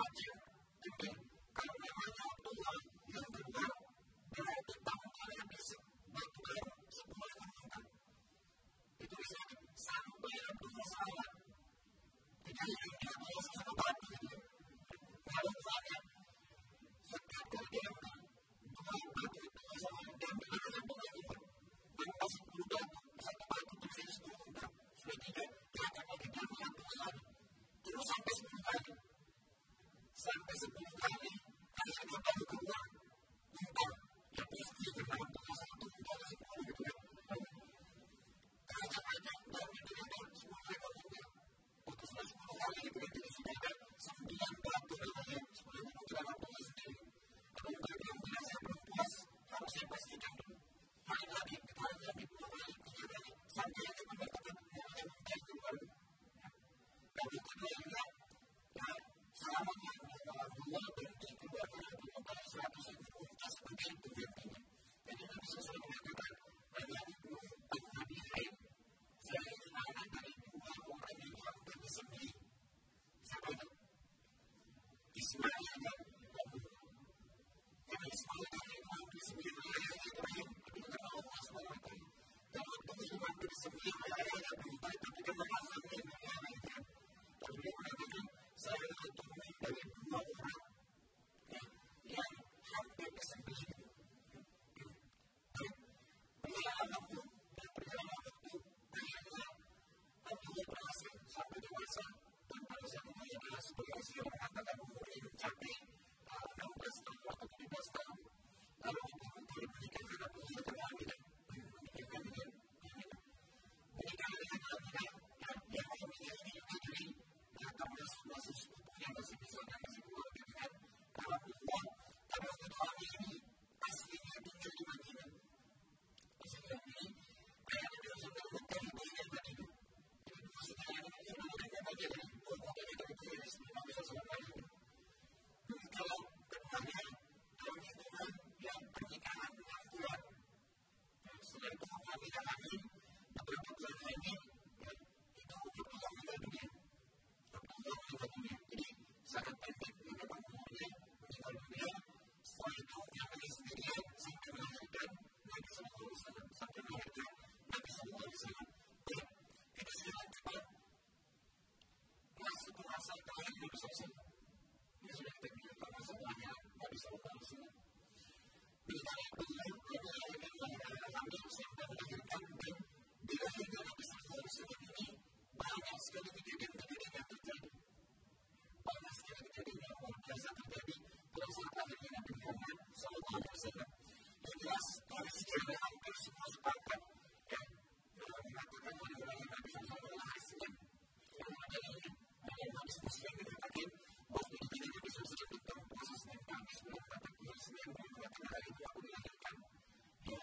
saja. Jadi, kalau memang ada yang benar, dia tetap dia batu baru sebuah kebenaran. Itu saja. Sampai doa yang dia doa sama Tuhan ini, kalau saya, setiap kali dia ambil, batu itu sama dia bilang yang benar itu. Dan pas mudah, satu batu itu saya sudah tiga, dia akan lagi dia melakukan. Terus sampai sepuluh kali. сами по себе не знали, даже не только мы, но я просто не знал,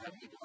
salir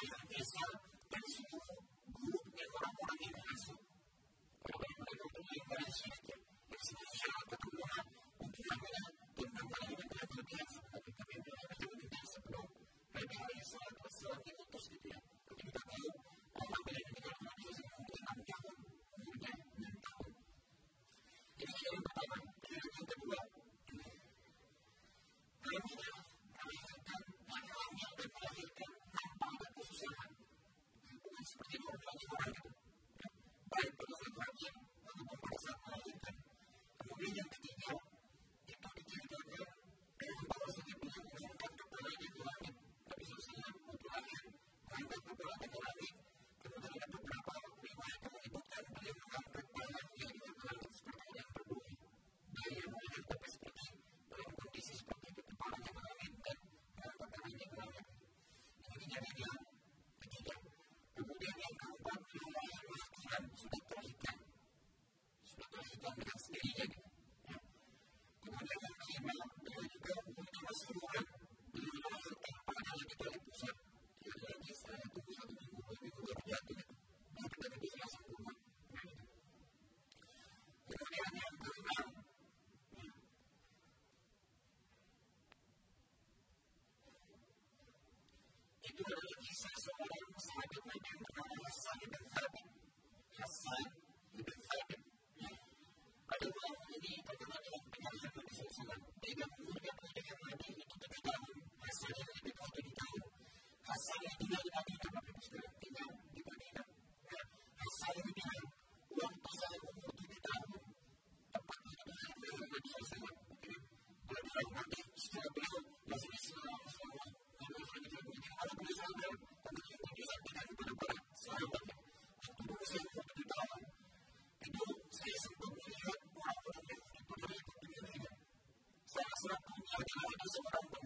Thank you. Lord even How does it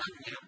I'm going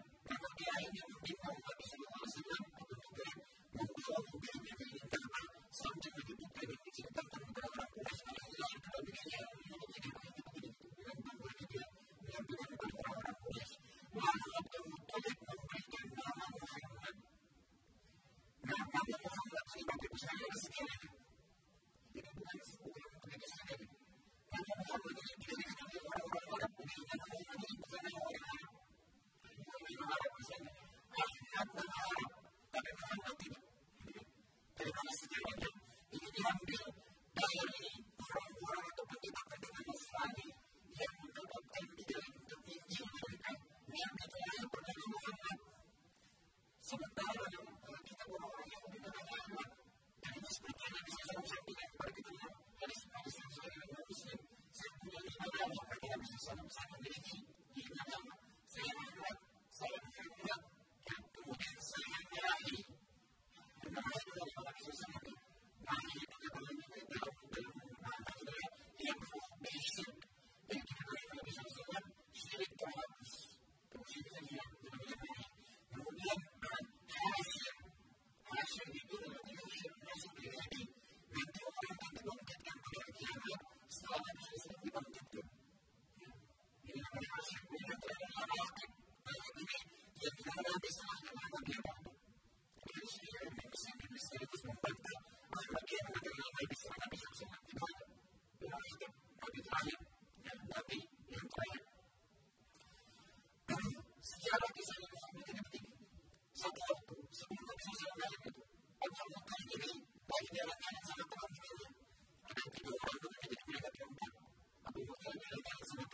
されました。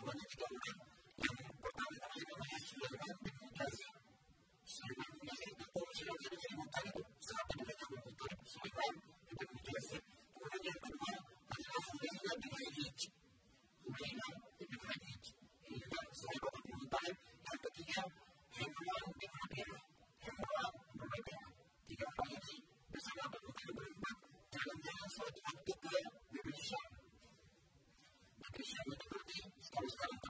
何来た was running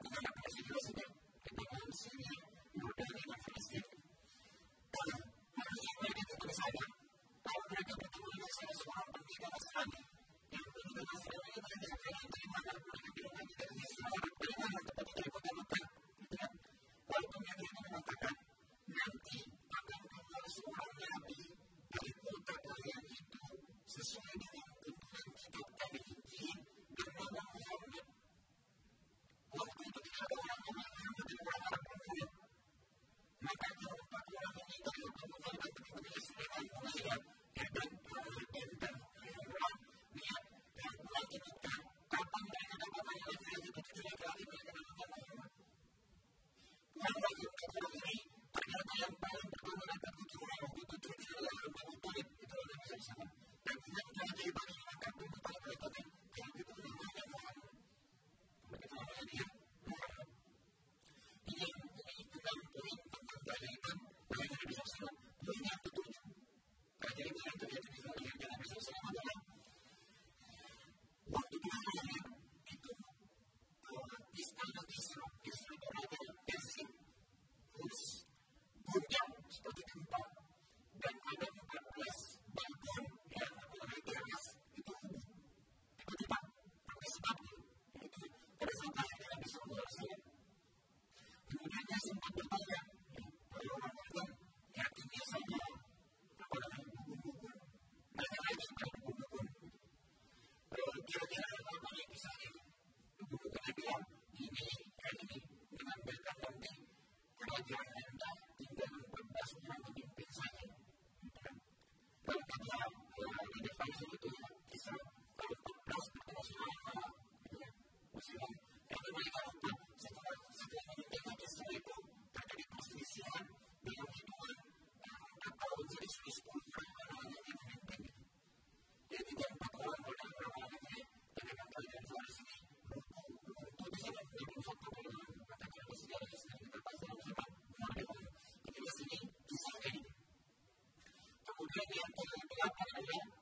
Amen.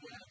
Bisa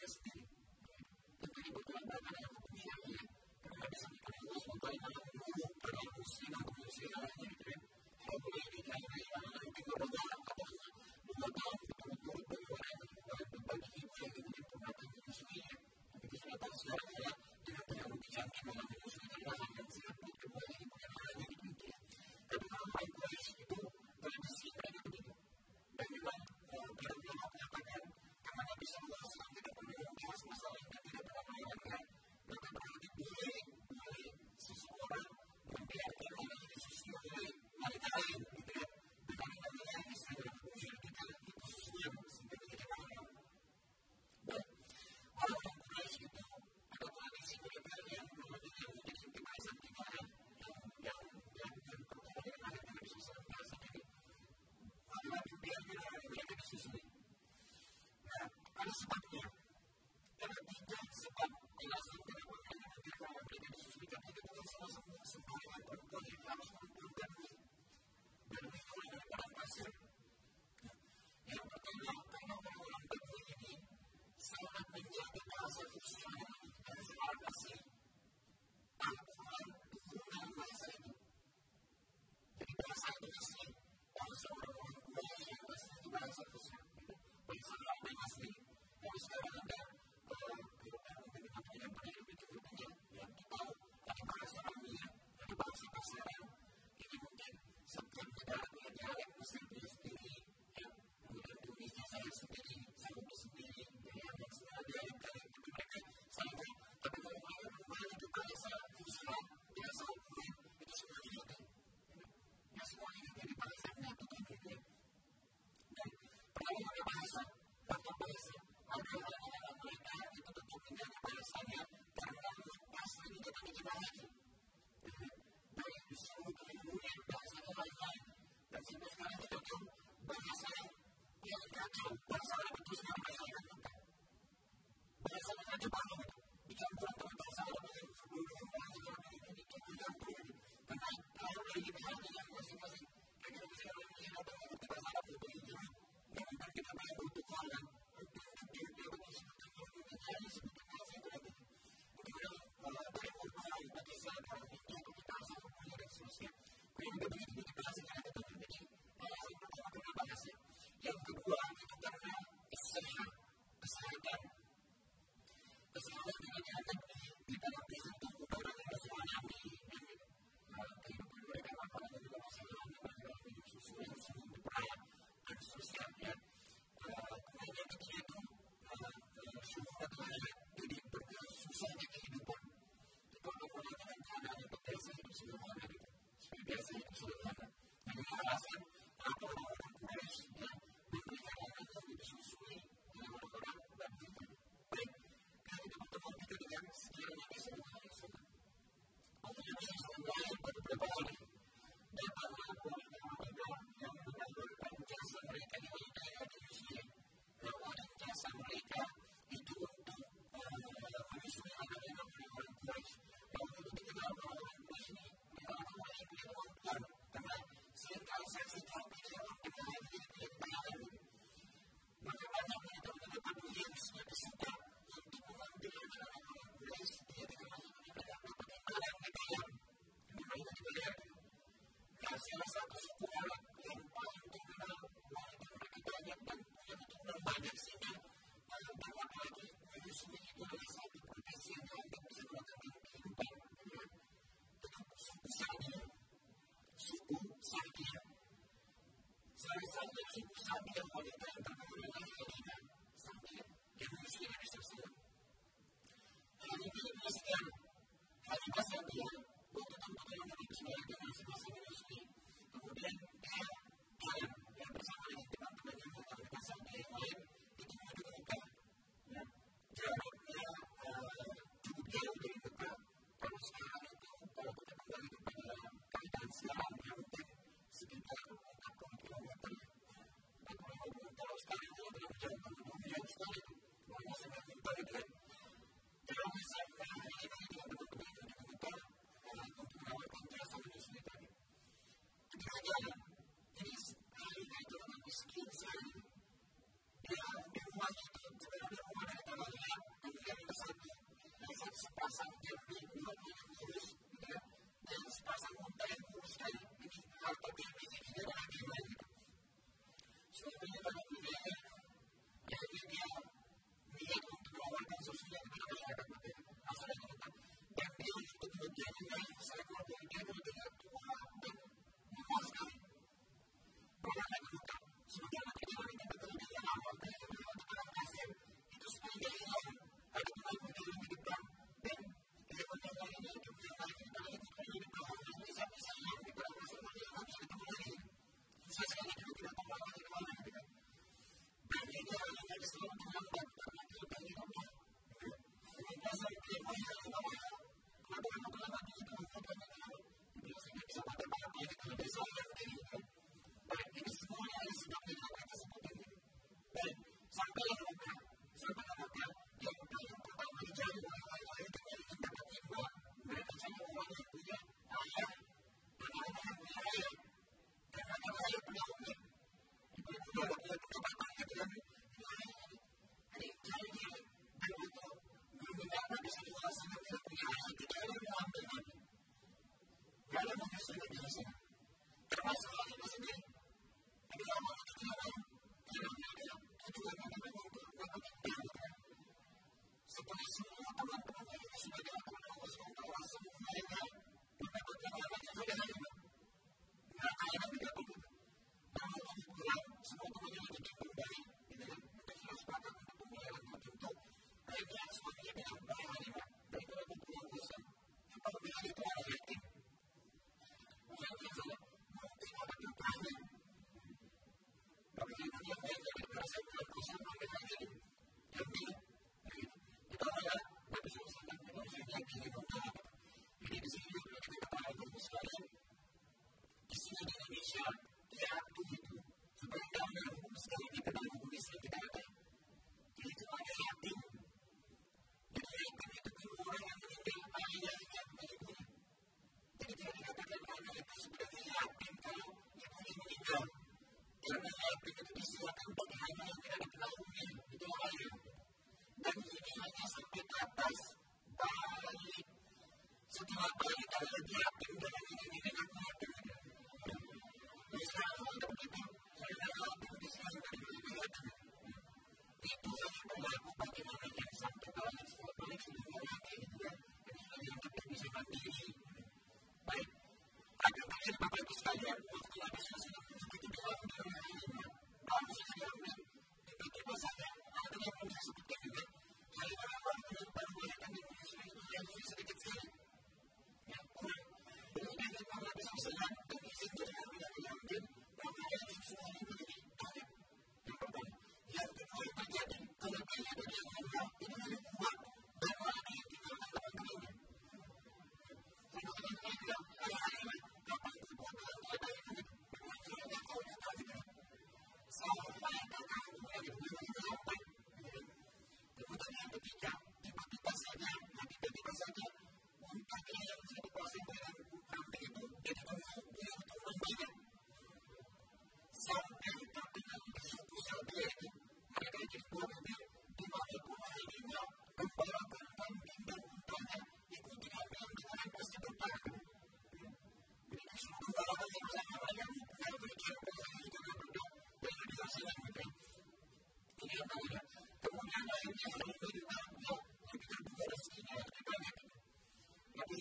Jadi I'm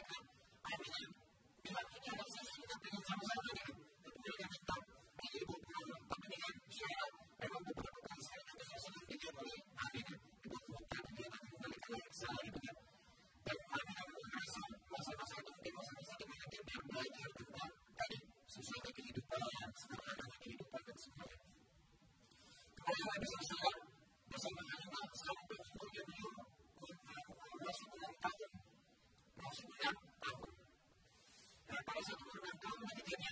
く、ある意味、今、栗山選手にとってのジャムジャム граждане.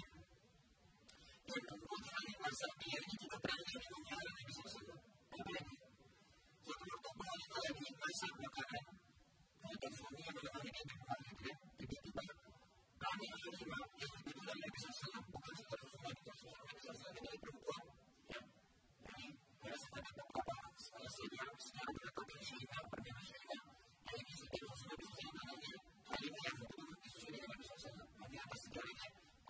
Только год они глаза верники направили меня на Иисусову победу. Четвертый был не половин глаза Макара. Вот он не было на ребята в молитве, и битва. Они не лима, я не буду на Иисусову, потому что разумеет, что все равно Иисусову не другу. Они рассказали по копам, с красивым, с яркой, как и жилья, продолжение. Они не собирались в обезьяне, они не могут быть сильными, потому что они не рассказали.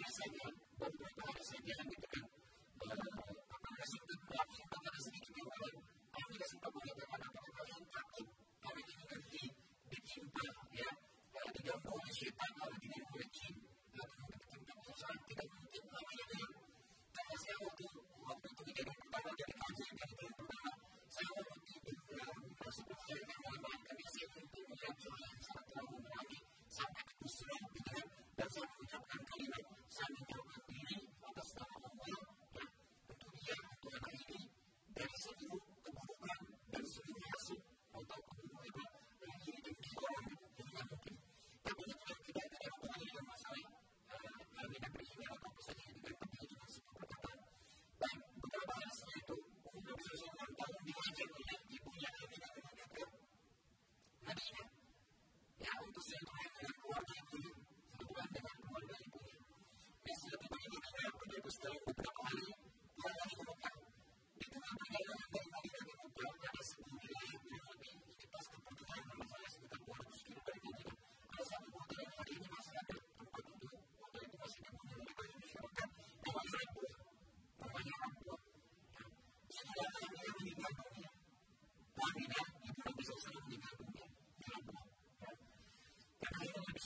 yes again, one more bias again,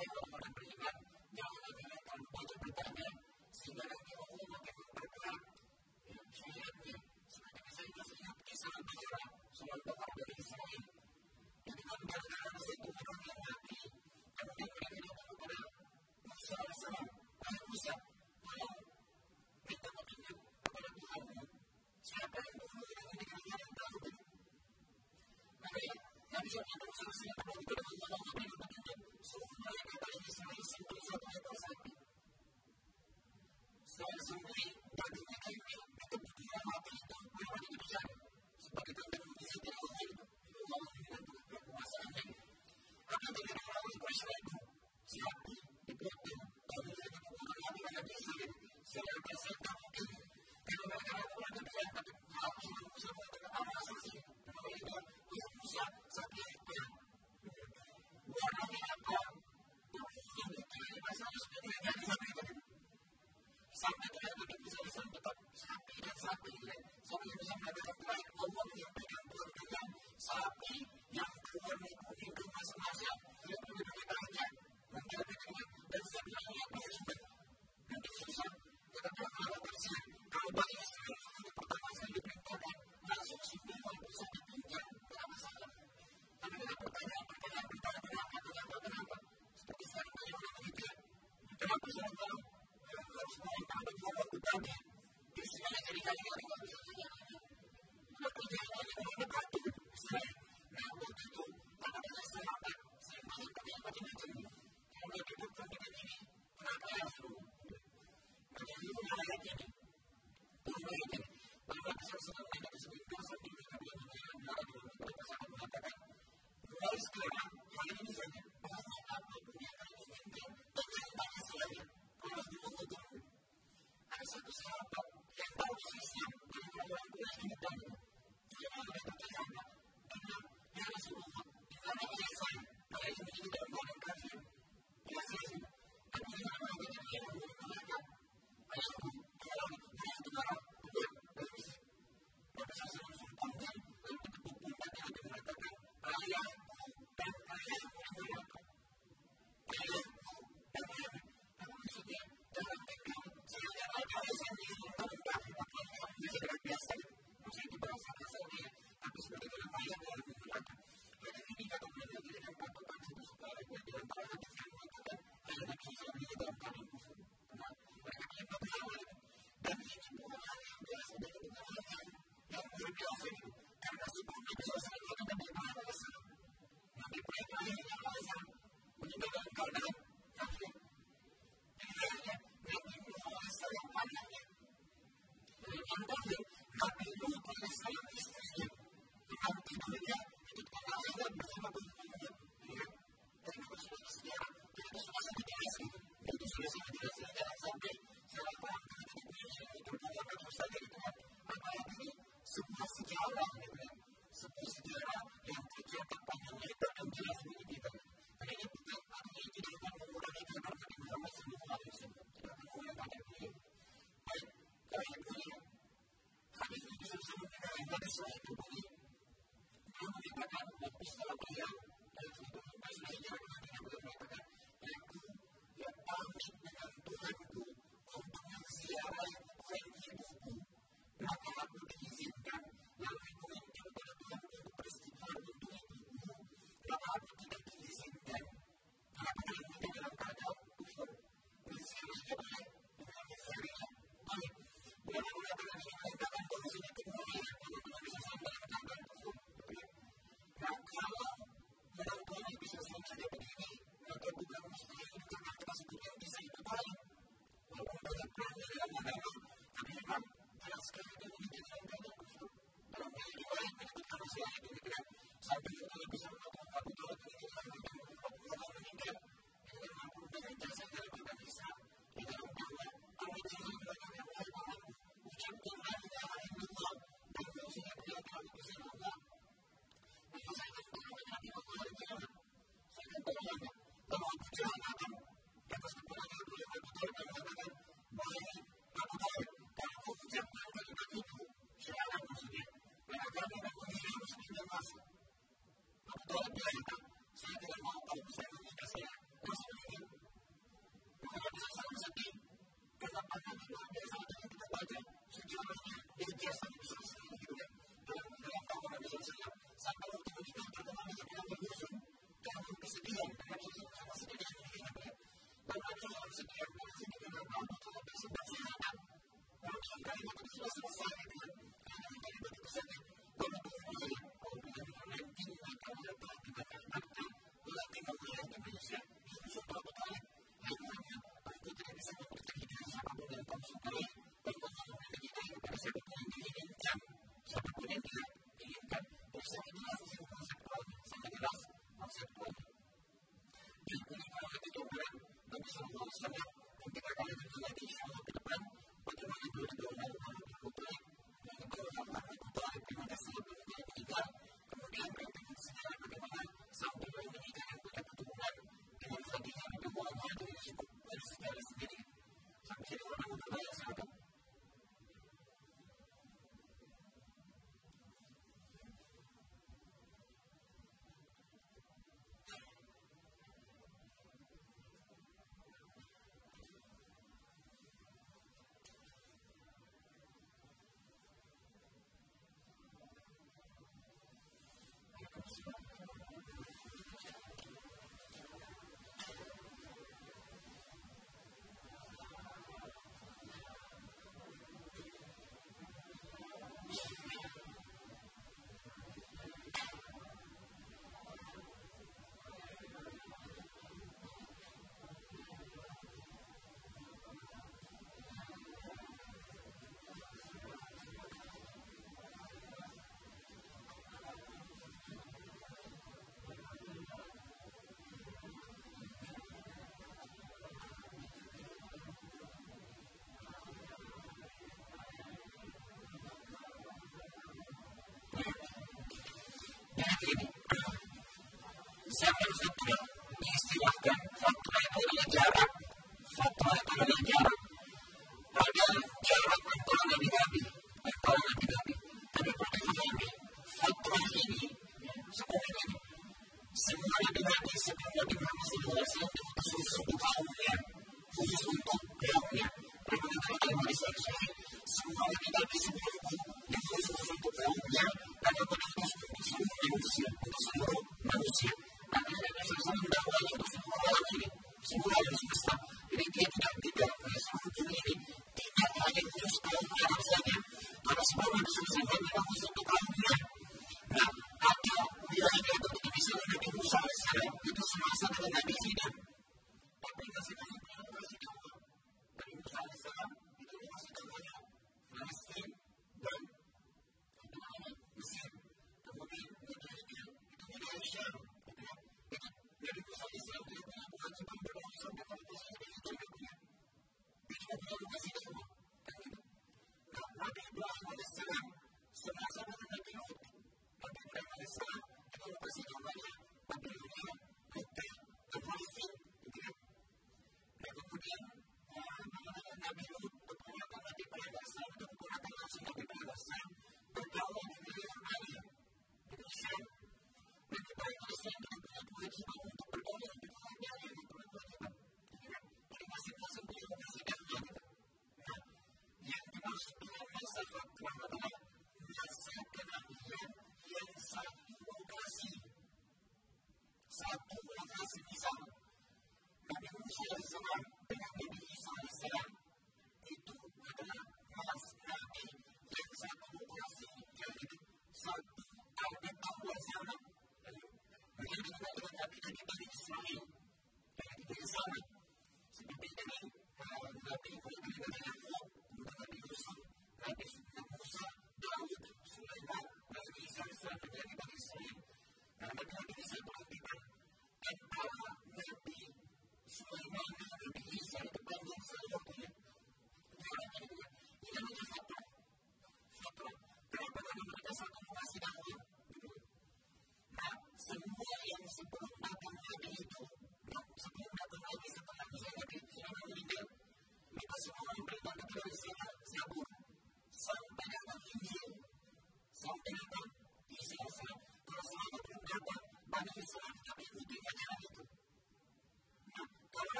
supaya orang-orang beriman yang menggunakan baju pertanda sehingga nanti orang-orang akan memperkuat syariatnya. Seperti misalnya kita lihat kisah Bajara, seorang bapak dari Israel. Dan dengan satu orang yang mati, kemudian mereka berkata kepada Musa AS, Ayah Musa, tolong, kita mengingat kepada Tuhan, siapa yang dulu yang menikah yang tahu itu. Maka, Nabi SAW berkata kepada Allah, Allah berkata のものを歌って you. Thank you.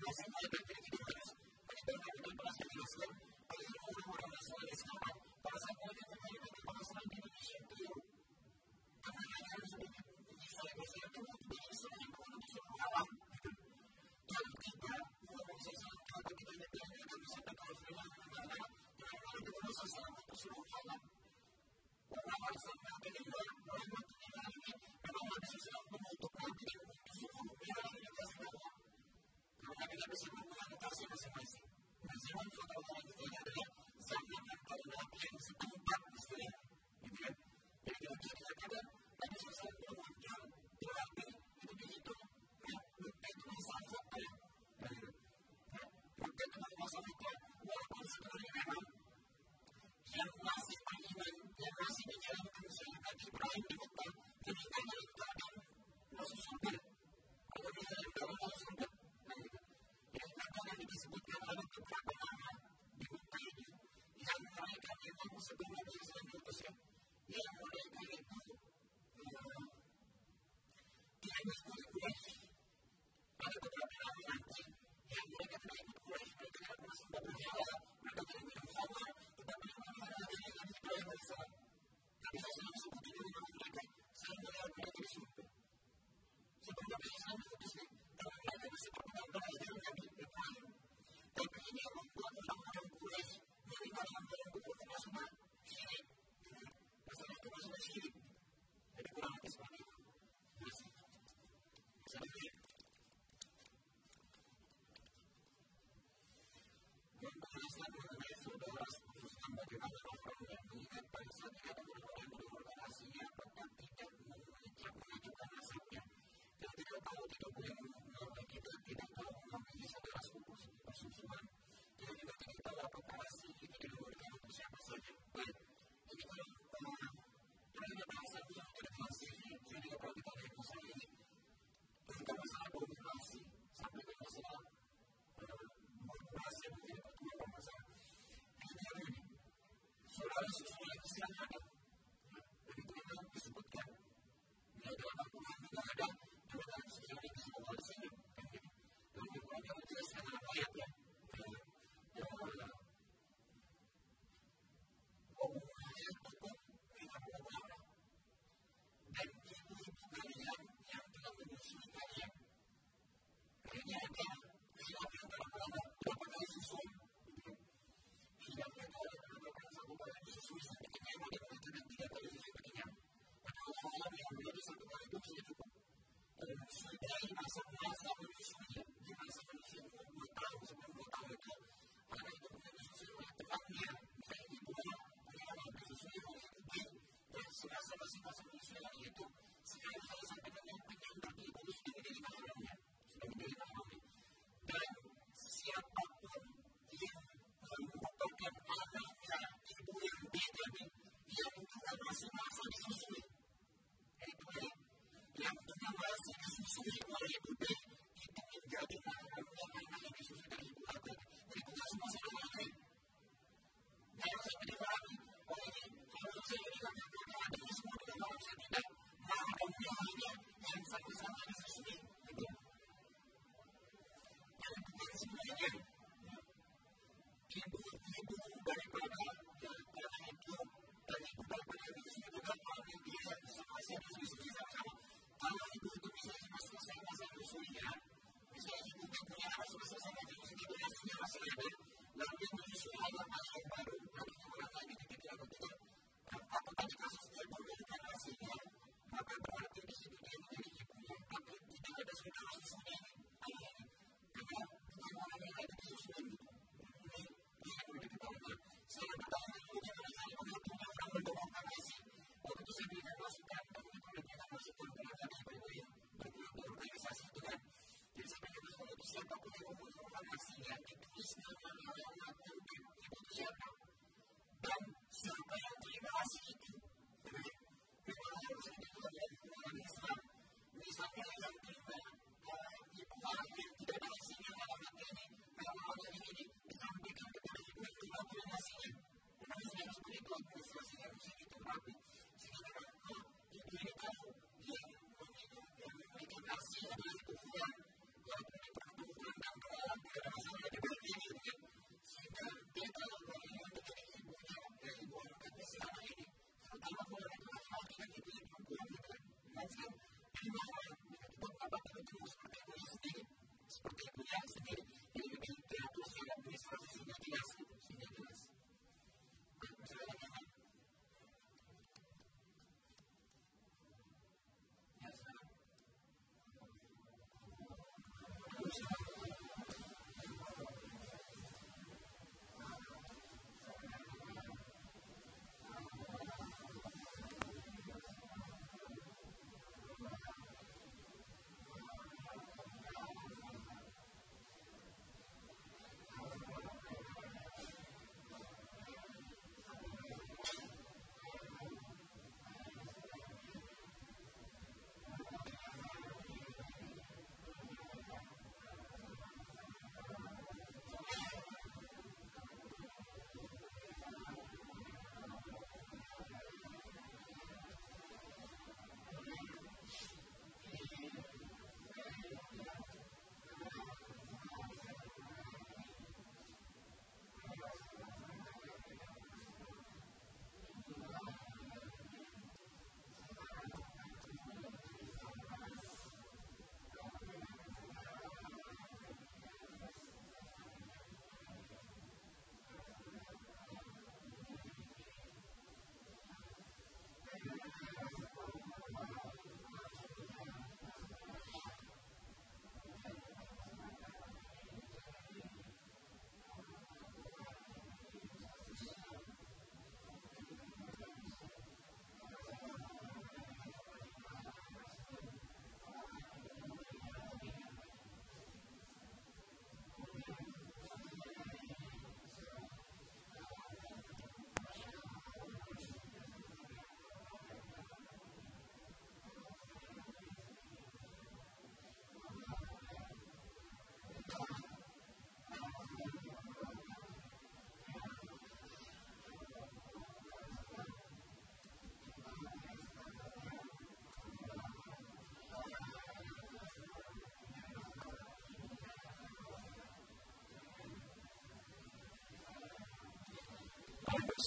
Gracias. en la que se encuentra la democracia más y más. Nos llevan flotando la victoria とどまります。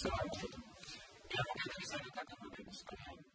から、やられたりされた方なんですから、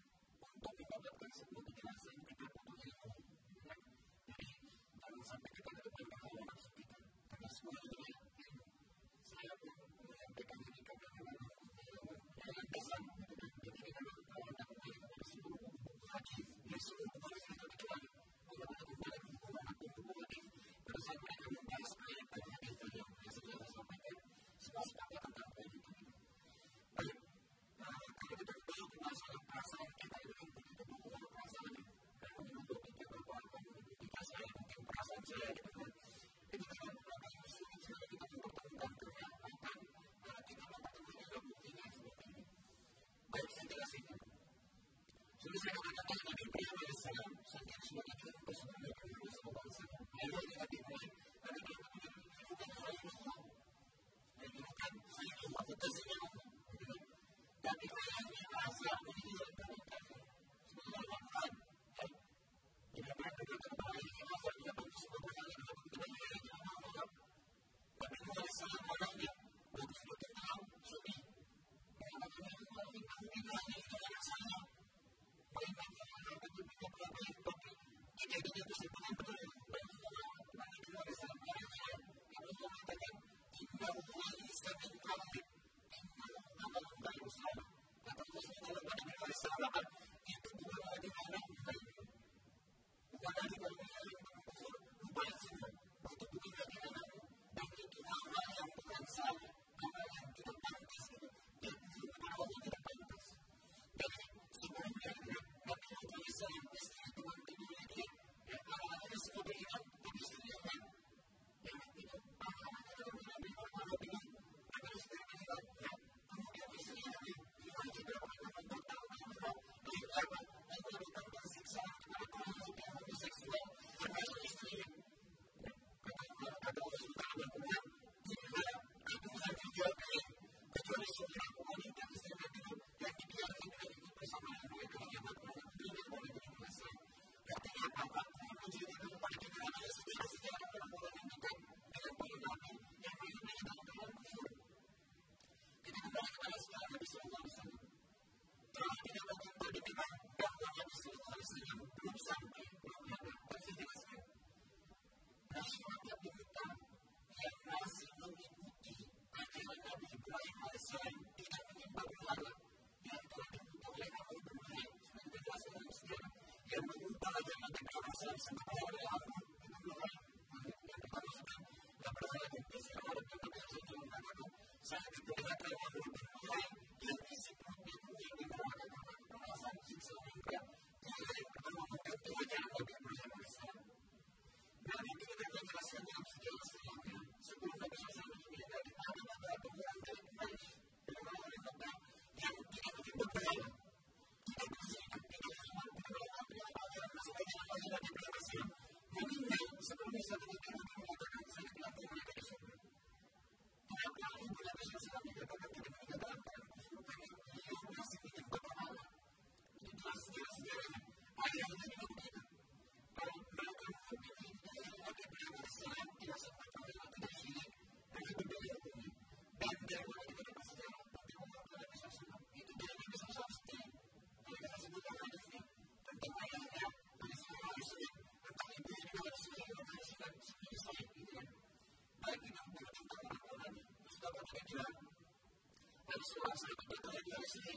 Seorang sahabat bertanya dari sini.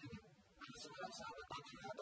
Ada seorang sahabat tadi mengatakan, orang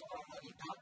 Lord, when you